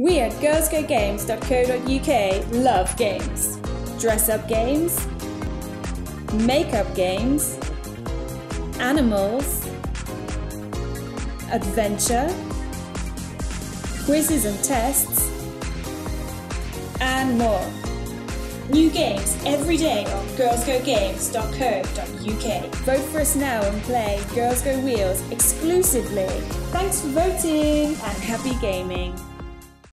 We at girlsgogames.co.uk love games. Dress up games, makeup games, animals, adventure, quizzes and tests, and more. New games every day on girlsgogames.co.uk. Vote for us now and play Girls Go Wheels exclusively. Thanks for voting and happy gaming.